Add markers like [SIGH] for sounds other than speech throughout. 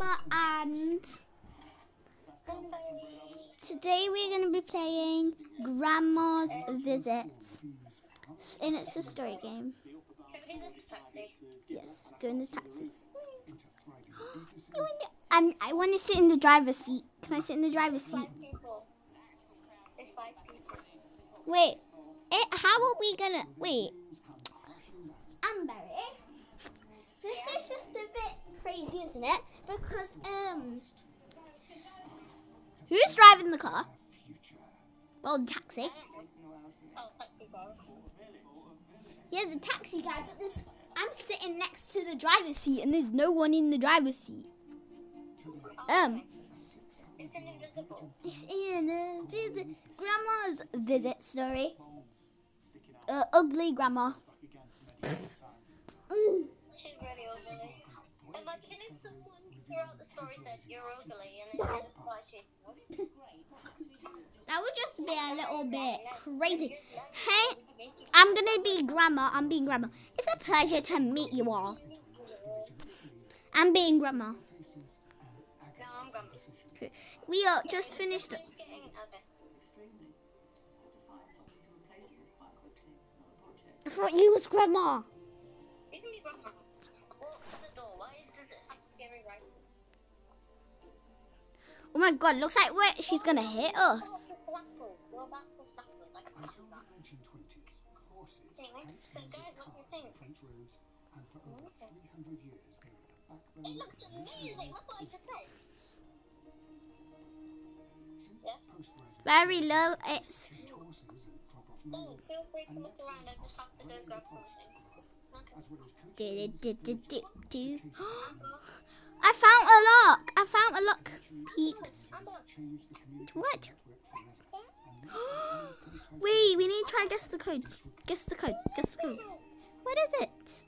And today we're going to be playing Grandma's Visit. And it's a story game. Yes, go in the taxi. [GASPS] Um, I want to sit in the driver's seat. Can I sit in the driver's seat? Wait, eh, how are we gonna wait? Amber, eh? this is just a bit crazy, isn't it? Because um, who's driving the car? Well, the taxi. Yeah, the taxi guy. But there's, I'm sitting next to the driver's seat, and there's no one in the driver's seat. Um, it's in a visit, grandma's visit story. Uh, ugly grandma. Mm. She's really ugly. If someone throughout the story said you're ugly and it's just like That would just be a little bit crazy. Hey, I'm gonna be grandma. I'm being grandma. It's a pleasure to meet you all. I'm being grandma. No, I'm grandma. We are just finished. I thought you was grandma. Oh my god, looks like we she's gonna hit us. Blackpool. We're back to Blackpool. Like a Until black the 1920s, horses Anyway, so guys, what do you think? French roads, and for over 300 years they were the It looks amazing. Look what I said. Yeah. post-war, Very low. It's horses and drop-off Oh, feel free to look around. I just have to go grab something. Okay. as well as coach do do do do do. I found a lock. I found a lock. Peeps. What? [GASPS] Wait, we need to try and guess the code. Guess the code. Guess the code. What is it?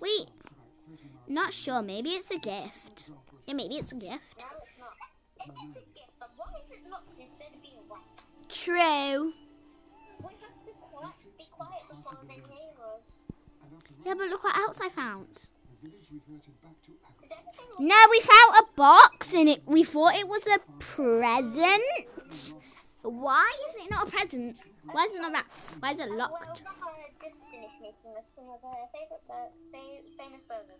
Wait. Not sure. Maybe it's a gift. Yeah, maybe it's a gift. no, it's a gift, it? True. Yeah, but look what else I found. The village reverted back to Is agriculture. everything No, we found a box and it. We thought it was a present. Why is it not a present? Why is it not wrapped? Why is it locked? Grandma had just finished making us some of her favourite bur- fa- famous burgers.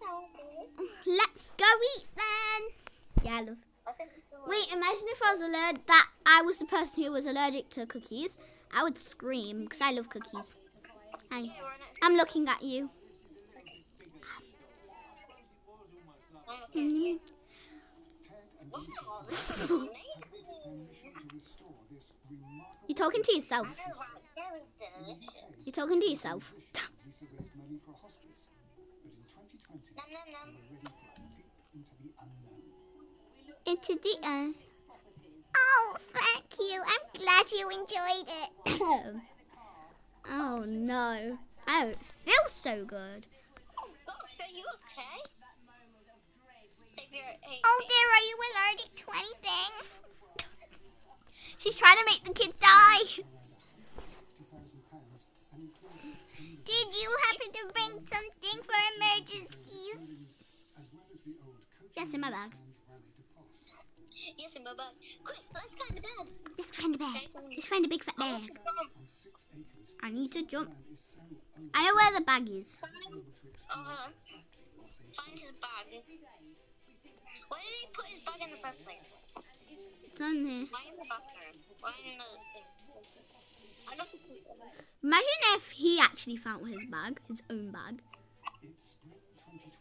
So, Let's go eat then. Yeah, I love. I think it's the Wait, imagine if I was allergic. That I was the person who was allergic to cookies. I would scream because I love cookies. Hi. Yeah, we're on it. I'm looking at you. You're talking to yourself. I know, right? Very delicious. You're talking to yourself. Lisa raised money for a hospice, but in 2020 Nom nom nom. we're ready for a into the unknown. Into the uh. Oh, thank you. I'm glad you enjoyed it. [COUGHS] oh no, I don't feel so good. Oh gosh, are you okay? If you're, hey, Oh dear, are you allergic to anything? She's trying to make the kid die. £50,000 and including Did you happen to bring something for emergencies? as well as the Yes, in my bag. and rally to Post. yes, in my bag. Quick, let's go to bed. Just find the bag. Let's find a big fat bag. On six acres, I need to jump. land is so over I know where the bag is. Oh, hold on. Find his bag. Why did he put his bag in the first place? It's on there. Why in the bathroom? Why in the? I don't Imagine if he actually found his bag, his own bag. It's spring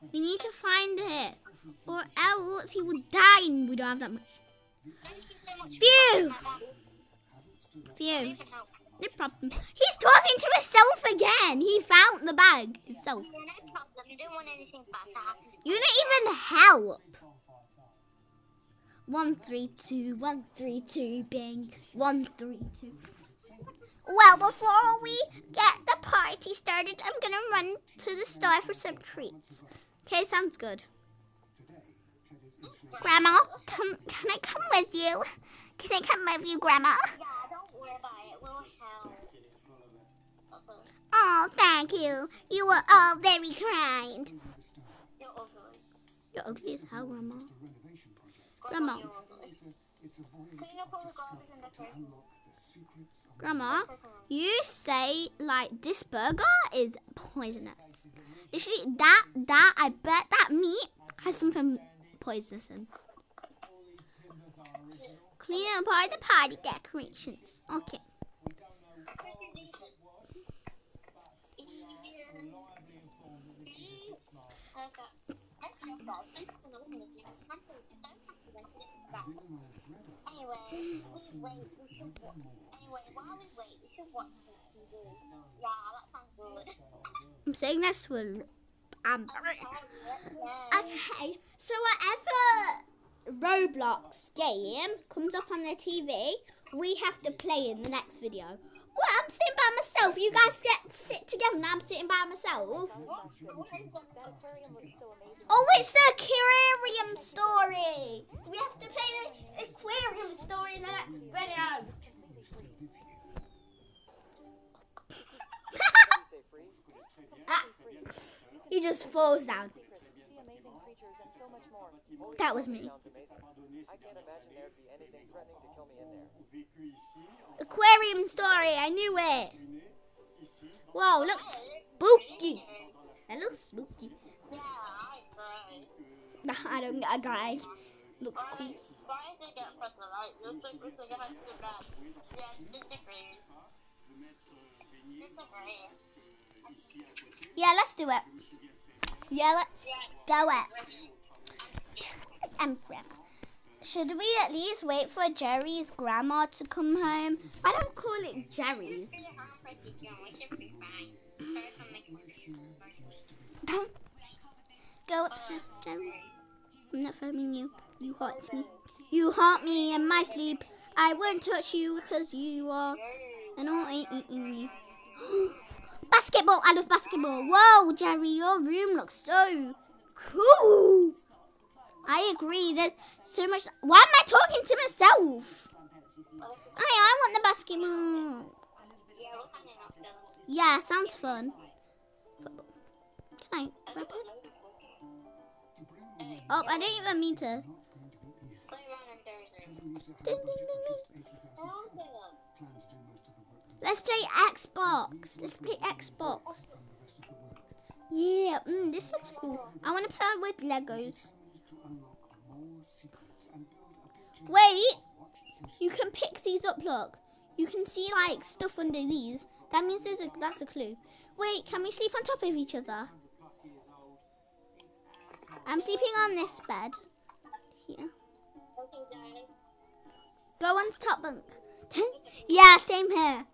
2020. We need to find it, or else he will die, and we don't have that much. Thank you so much. Phew. For finding my bag. Phew. You can help. No problem. He's talking to himself again. He found the bag himself. No problem. You don't want anything bad to happen. You didn't even help. One three two, one three two, bing. One three two. Well, before we get the party started, I'm gonna run to the store for some treats. Okay, sounds good. Grandma, come. Can I come with you? Can I come with you, Grandma? Yeah, don't worry about it. We'll help. Oh, thank you. You were all very kind. you're ugly. You're ugly as hell, Grandma. Grandma. Grandma, you say like this burger is poisonous. Literally, that that I bet that meat has something poisonous in. Clean up all the party decorations. Okay. [LAUGHS] Anyway, we wait, we should. Anyway, while we wait, we should watch that sounds good. I'm saying this will. Um, okay, so whatever Roblox game comes up on the TV, we have to play in the next video. Well, I'm sitting by myself. You guys get sit together, and I'm sitting by myself. Oh, it's the aquarium story. So we have to play the aquarium story in the next video. [LAUGHS] Ah, he just falls down. Me was me. Aquarium story. I knew it. Whoa, looks spooky. That looks spooky. I. Nah, I don't get a guy. Looks cool. Why did they get front of light? Looks like looks like it has to bad. Yeah, disagree. Disagree. Yeah, let's do it. Yeah, let's do it. Should we at least wait for Jerry's grandma to come home? I don't call it Jerry's. Go upstairs, Jerry. I'm not filming you. You haunt me. You haunt me in my sleep. I won't touch you because you are and all ain't eating me. [GASPS] basketball. I love basketball. Whoa, Jerry, your room looks so cool. I agree. There's so much. Why am I talking to myself? Hi, I want the basketball. Yeah, sounds fun. Can I rip it? Oh, I didn't even mean to. Ding, ding, ding. Let's play Xbox. Let's play Xbox. Yeah, mm, this looks cool. I want to play with Legos. Wait, you can pick these up. Look, you can see like stuff under these. That means there's a that's a clue. Wait, can we sleep on top of each other? I'm sleeping on this bed. Here. Go on the top bunk. [LAUGHS] yeah, same here.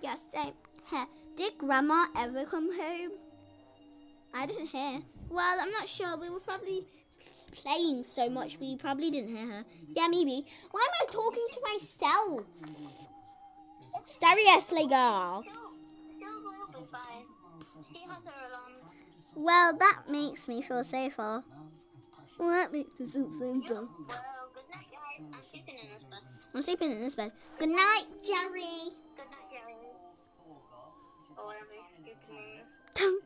Yeah, same here. Did Grandma ever come home? I didn't hear. Well, I'm not sure. We were probably playing so much we probably didn't hear her. Yeah, maybe. Why am I talking to myself? Seriously, girl. Well, that makes me feel safer. Well, that makes me feel safer. I'm sleeping in this bed. Good night, Jerry. Swipe,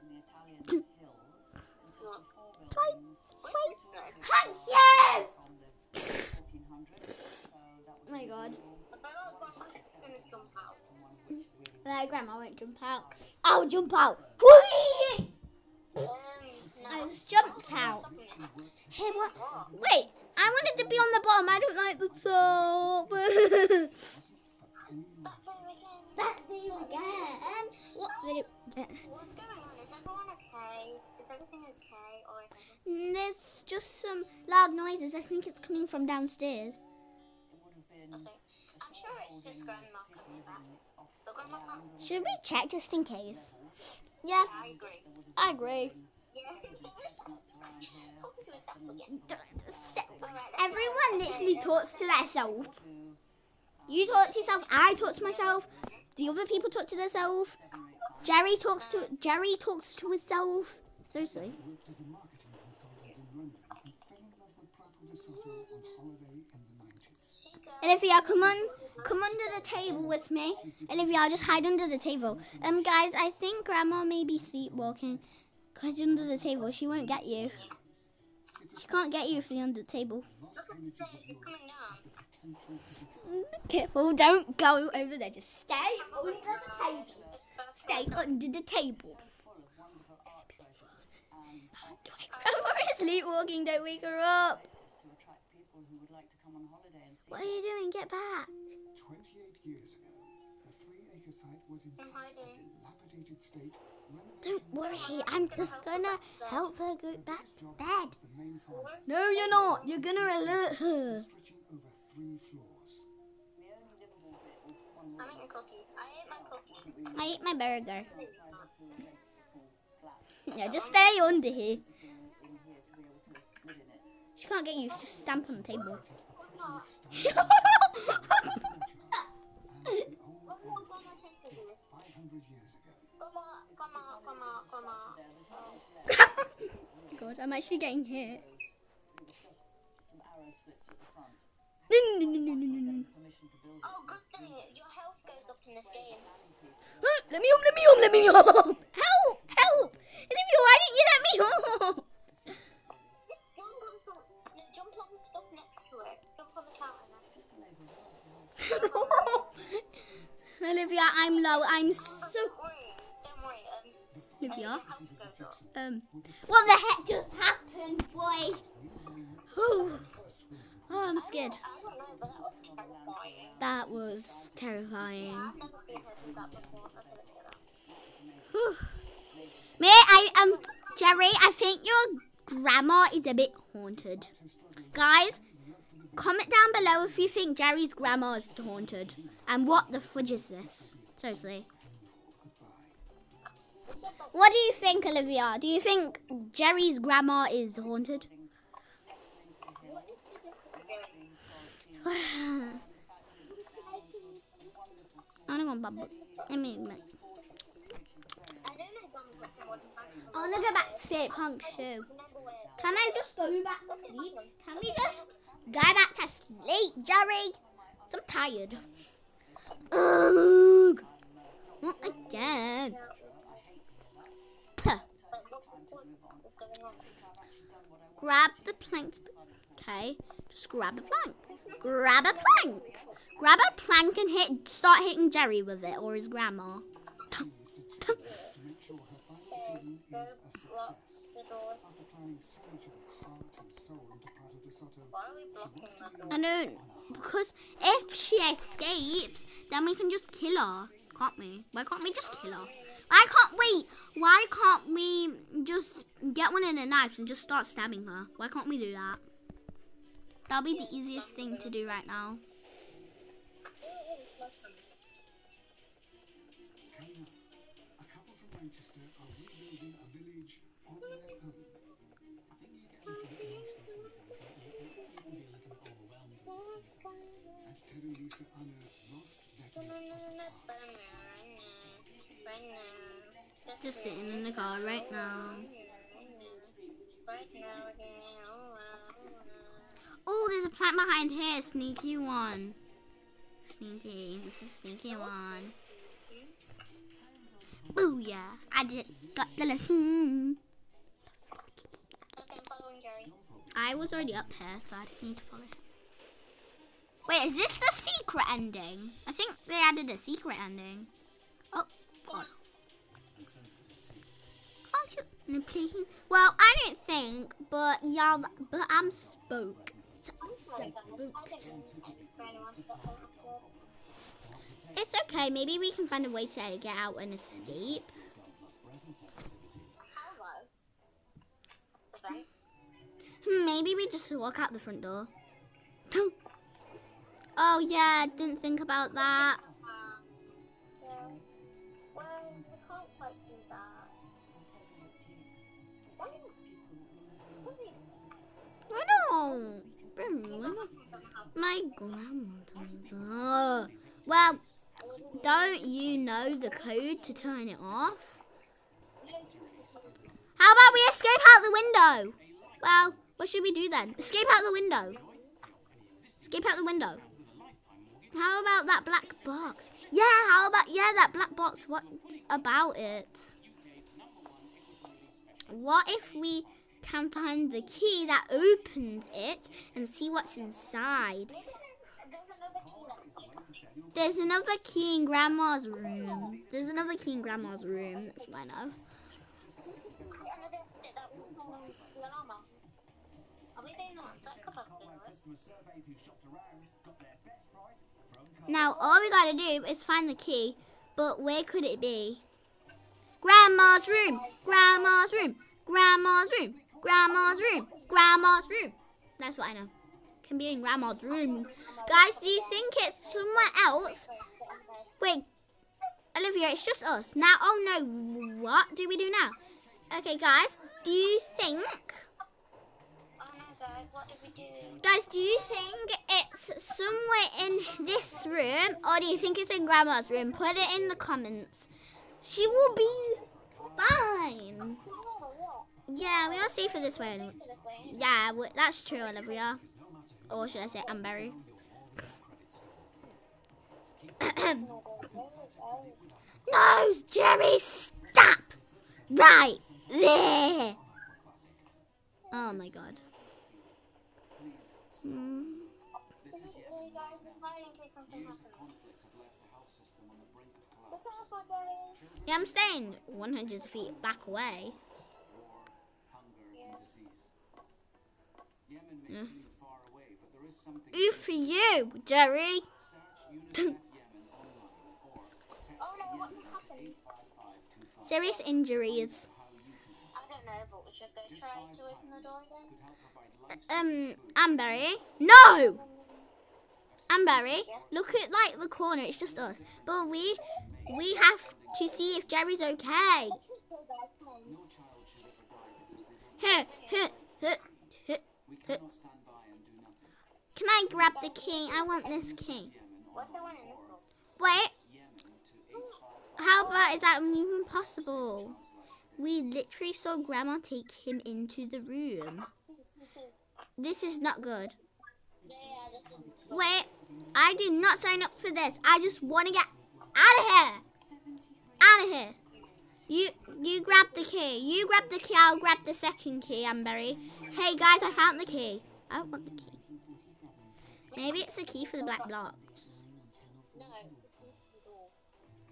My grandma won't jump out. I'll jump out. Whee! I just jumped out. Hey, what? Wait, I wanted to be on the bottom. I don't like the top. [LAUGHS] Back there again. What? What's going on? Is everyone okay? Is everything okay? There's just some loud noises. I think it's coming from downstairs. okay? I'm sure it's just grandma coming back. But grandma can't. Should we check just in case? Yeah, I agree. I agree. Yeah. Talking to herself again. Everyone literally talks to themselves. You talk to yourself. I talk to myself. The other people talk to themselves. Jerry talks to Jerry talks to himself. So sweet. Worked as a marketing consultant in London and fell in love with Pratt with Cicero on holiday in the 90s. Olivia, come on, come under the table with me. Olivia, I'll just hide under the table. Um, guys, I think Grandma may be sleepwalking. Hide under the table. She won't get you. She can't get you if you're under the table. Look at the stairs, she's coming down. Careful, don't go over there. Just stay under the table. Stay under the table. full of wonderful art treasure and Grandma is sleepwalking. Don't wake her up. places to attract people who would like to come on holiday and see What are you doing? Get back. 28 years ago, the three-acre site was in I'm such a dilapidated state. Don't worry. I'm just gonna help her go back to bed. The main farm No, you're not. You're gonna alert her. stretching over three floors. The only livable bit was one I'm eating cookies. I ate my cookies. I ate my burger. outside of the full flat. Yeah, just stay under here. In, in here to be able to live in it. She can't get you. Just stamp on the table. [LAUGHS] [LAUGHS] [LAUGHS] God, I'm actually getting hit. No, no, no, no, no, no. Oh, good thing your health goes up in this game. Let me up, let me up, let me up. I'm. So. Don't worry, don't worry. Um, health goes up. um, what the heck just happened, boy? Oh, oh I'm scared. That was terrifying. May I, um, Jerry, I think your grandma is a bit haunted. Guys, comment down below if you think Jerry's grandma is haunted. And what the fudge is this? Seriously. What do you think, Olivia? Do you think Jerry's grandma is haunted? What is [SIGHS] the difference? I don't want bubble. I mean, oh, like- I know my grandma's got more than five. I want to go back to sleep, hunk shoe. Can I just go back to sleep? Can we just go back to sleep, Jerry? I'm tired. [SIGHS] [LAUGHS] Not again. Puh. Grab the plank. Okay, just grab a plank. Grab a plank. Grab a plank and hit. Start hitting Jerry with it or his grandma. I don't because if she escapes, then we can just kill her, can't we? Why can't we just kill her? Why can't wait? Why can't we just get one of the knives and just start stabbing her? Why can't we do that? That'll be the easiest thing to do right now. Just sitting in the car right now. Oh, there's a plant behind here. Sneaky one. Sneaky. This is sneaky one. Booyah. I did got the lesson. I was already up here, so I didn't need to follow him. Wait, is this the secret ending? I think they added a secret ending. Oh, God. Shoot. No, please. Well, I don't think, but y'all, but I'm spooked. Spooked. For anyone that hasn't heard. It's okay. Maybe we can find a way to get out and escape. Hello. The vent. Maybe we just walk out the front door. Oh yeah, didn't think about that. Um, yeah. Well, we can't quite do that. My well, don't you know the code to turn it off? How about we escape out the window? Well, what should we do then? Escape out the window. Escape out the window. How about that black box? Yeah, how about yeah, that black box. What about it? What if we can find the key that opens it and see what's inside. There's another key in Grandma's room. There's another key in Grandma's room. That's what I Now, all we gotta do is find the key. But where could it be? Grandma's room. Grandma's room. Grandma's room. Grandma's room. Grandma's room. That's what I know. Can be in Grandma's room. Guys, do you think it's somewhere else? Wait, Olivia, it's just us. Now, oh no, what do we do now? Okay, guys, do you think, Oh no, guys, what did we do? guys, do you think somewhere in this room or do you think it's in Grandma's room? Put it in the comments. She will be fine. Yeah, we are safer this way. Yeah, that's true, Olivia. Or should I say Amberry? [COUGHS] no, Jerry, stop! Right there. Oh my god. Hmm. Hey guys, it's hiding in case something happens. Look out for Daddy. Yeah, I'm staying 100 feet back away. Ooh for you, Jerry. Oh no, what happened? Serious injuries. I don't know, but we should go try to open the door again. Um, Amberry. No! Amberry, look at like the corner. It's just us, but we we have to see if Jerry's okay. Can I grab the key? I want this key. Wait. How about is that even possible? We literally saw Grandma take him into the room. This is not good. Yeah, yeah. Wait, I did not sign up for this. I just want to get out of here. Out of here. You you grab the key. You grab the key. I'll grab the second key, Amberry. Hey guys, I found the key. I don't want the key. Maybe it's a key for the black blocks. No.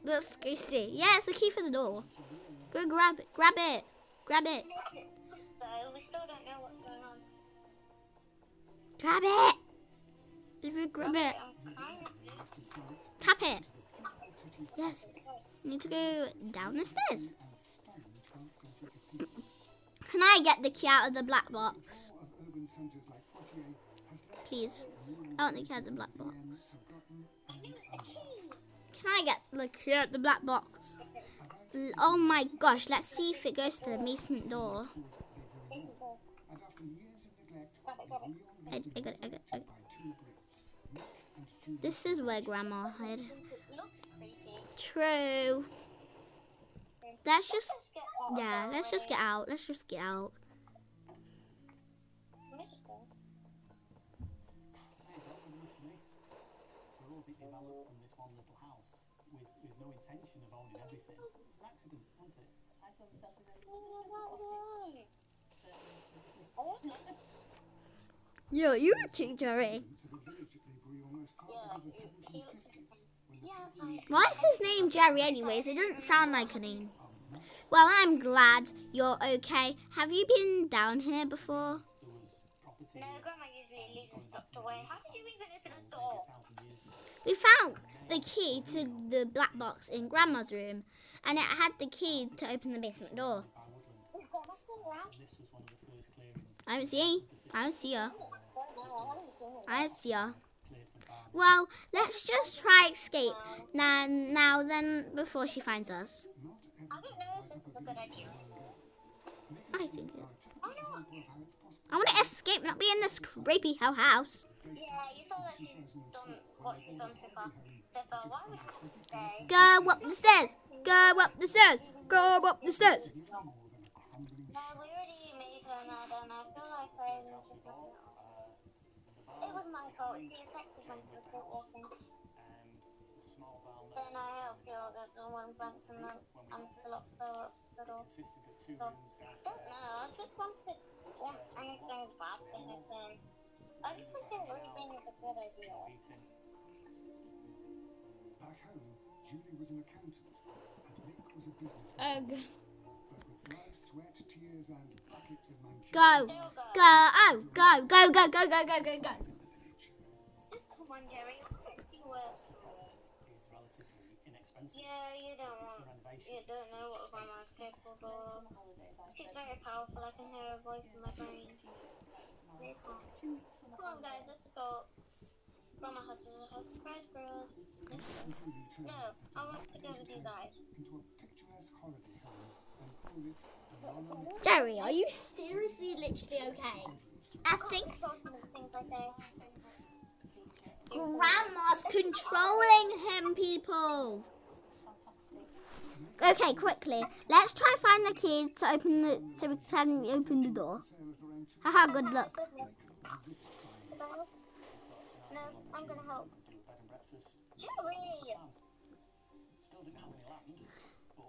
Let's go see. Yeah, it's the key for the door. Go grab it. Grab it. Grab it. So we Olivia, Grab it. Tap it. Yes. You need to go down the stairs. Can I get the key out of the black box? Please. I want the key out of the black box. Can I get the key out of the black box? Oh my gosh, let's see if it goes to the basement door. I, I got it, I got it, I got it. by two Brits, Nick and Julie This is where Grandma hid. True. Let's just, Let's get out. yeah, let's just get out. Let's just get out. For us, it developed from this one little house with, with no intention of owning everything. It was an accident, wasn't it? I saw myself in that Yo, you were cute, Jerry. Why is his name Jerry anyways? It doesn't sound like a name. Well, I'm glad you're okay. Have you been down here before? No, Grandma usually leaves us locked away. How did you even open the door? We found the key to the black box in Grandma's room, and it had the key to open the basement door. I don't see. I don't see her. I don't see her. Cleared for farming. Well, let's just try escape now. Now then, before she finds us. I don't know if this is a good idea. I think it. Why not? I want to escape, not be in this creepy hell house. Yeah, you saw that she's done what she's done so far. So far, uh, why would you stay? Go up the stairs. Go up the stairs. Go up the stairs. No, we already made her and I feel like crazy. It was my fault. She affected when she still walking. And the small barn Then I helped you that the one branch and then I'm still the, the hospital. Consisted of two Oh. Don't know. I just wanted want anything bad to happen. I just think everything is a good idea. Back home, Julie was an accountant and Nick was a businessman. Ugh. But with blood, sweat, tears, and buckets of Manchurian Go. Go. Go. Oh, go. Go, go, go, go, go, go, go. Just come on, Jerry. You were. Is relatively inexpensive. Yeah, you don't want. You don't know what capable of. She's very powerful. I can hear her voice in my brain. Come on, guys. Let's go. Grandma has a surprise for us. No, I want to go with you guys. into a picturesque holiday home and called it the Nana Jerry, are you seriously literally okay? I think Trust some of the things I say. Grandma's controlling him, people. Okay, quickly. Let's try find the keys to open the so we can open the door. Haha, good luck. No, I'm gonna help. But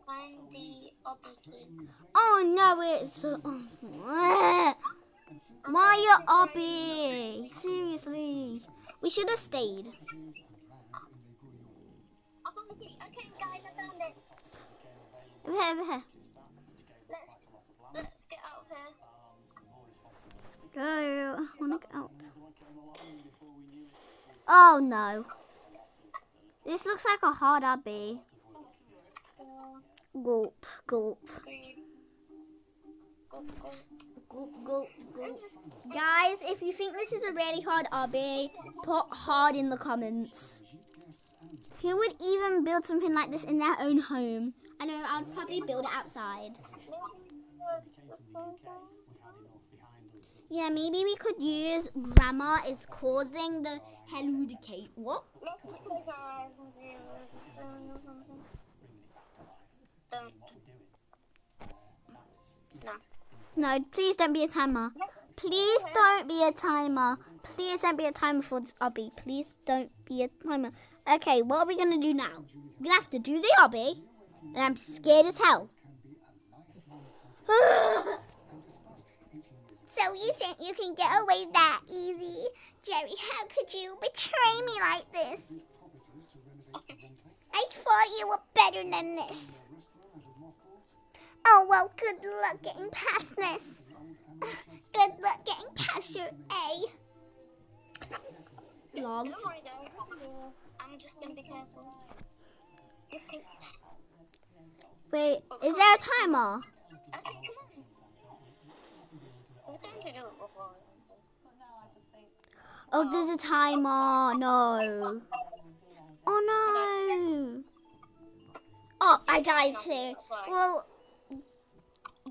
Find the obby key. Oh no, it's [LAUGHS] Maya Obby. Seriously, we should have stayed. [LAUGHS] I found the key. Okay, guys, I found it. Over here, over here. Let's let's get out of here. Go. I wanna get out. Oh no. This looks like a hard obby. Gulp, gulp. Go, go. Gulp. Guys, if you think this is a really hard obby, put hard in the comments. Who would even build something like this in their own home? I know I'd probably build it outside. Yeah, maybe we could use grandma is causing the decay. What? No, please don't be a timer. Please don't be a timer. Please don't be a timer for this obby. Please don't be a timer. Okay, what are we gonna do now? We're gonna have to do the obby, and I'm scared as hell. [GASPS] so you think you can get away that easy, Jerry? How could you betray me like this? [LAUGHS] I thought you were better than this. Oh well, good luck getting past this. [LAUGHS] Good luck getting past your A. Lol. Don't worry, guys. I'm just gonna be careful. Wait, oh, is oh, there a oh. timer? Okay, come on. I was going to do it before. Oh, there's a timer. No. Oh no. Oh, I died too. Well,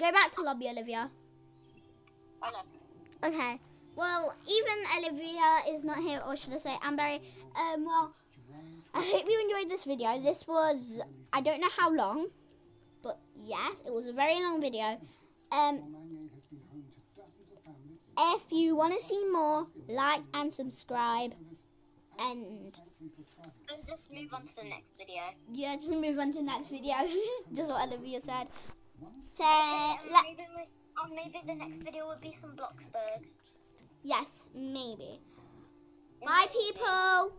go back to lobby, Olivia. Okay. Well, even Olivia is not here, or should I say Amberry. Um, well, I hope you enjoyed this video. This was, I don't know how long, but yes, it was a very long video. Um, Manier has been home to dozens of families if you want to see more, like and subscribe. And And just move on to the next video. yeah, just move on to the next video. [LAUGHS] just what Olivia said. So, Um, le- maybe, we, or maybe the next video would be some Bloxburg. yes, maybe. Bye, people.